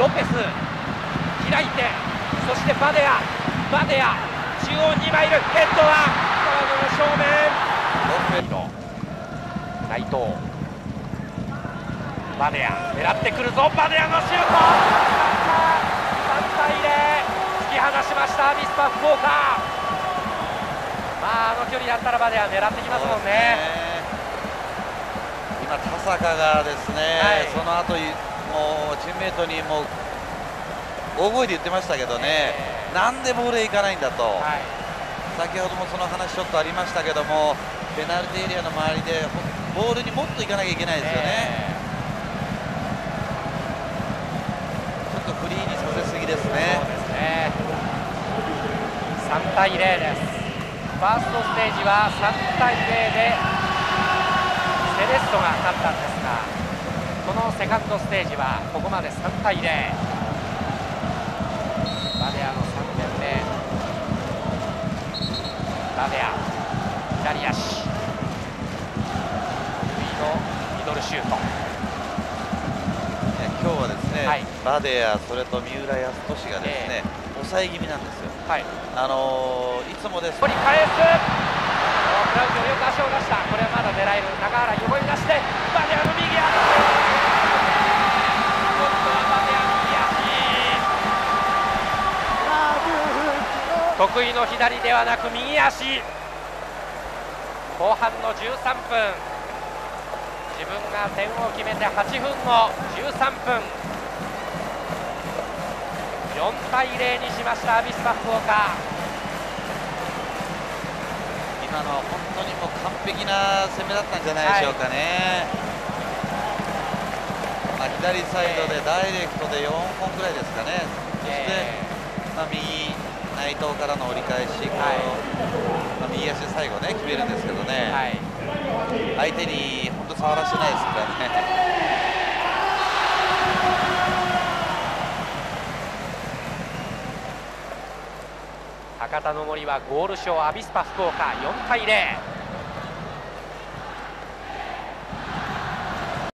ロペス開いてそしてバデアバデア中央2枚いるヘッドは正面。内藤。バデア狙ってくるぞ。バデアのシュート。3対0突き放しましたアビスパ福岡。まああの距離だったらバデア狙ってきますもんね。今田坂がですね、はい、その後もうチームメートにもう大声で言ってましたけどね、えー、なんでボールへ行かないんだと、はい、先ほどもその話ちょっとありましたけどもペナルティーエリアの周りでボールにもっと行かなきゃいけないですよね、えー、ちょっとフリーにさせすぎですね。そうですね。3対0です。ファーストステージは3対0でセレッソが勝ったんですがこのセカンドステージはここまで3対0バデアの3点目。バデア左足。得意のミドルシュート。今日はですね、はい、バデアそれと三浦康俊がですね、えー抑え気味なんですよ、はい、あのー、いつもです。ここに返す。クラウよく足を出した。これはまだ狙える。中原横に出してバデアの右足今度はバデア右足得意の左ではなく右足。後半の13分。自分が点を決めて8分後13分。4対0にしましたアビスパ福岡。今のは本当にもう完璧な攻めだったんじゃないでしょうかね、はい、まあ、左サイドでダイレクトで4本ぐらいですかね。そして、まあ、右内藤からの折り返し、はい。まあ、右足で最後ね決めるんですけどね、はい、相手に本当触らせてないですからね。博多の森はゴール賞アビスパ福岡4対0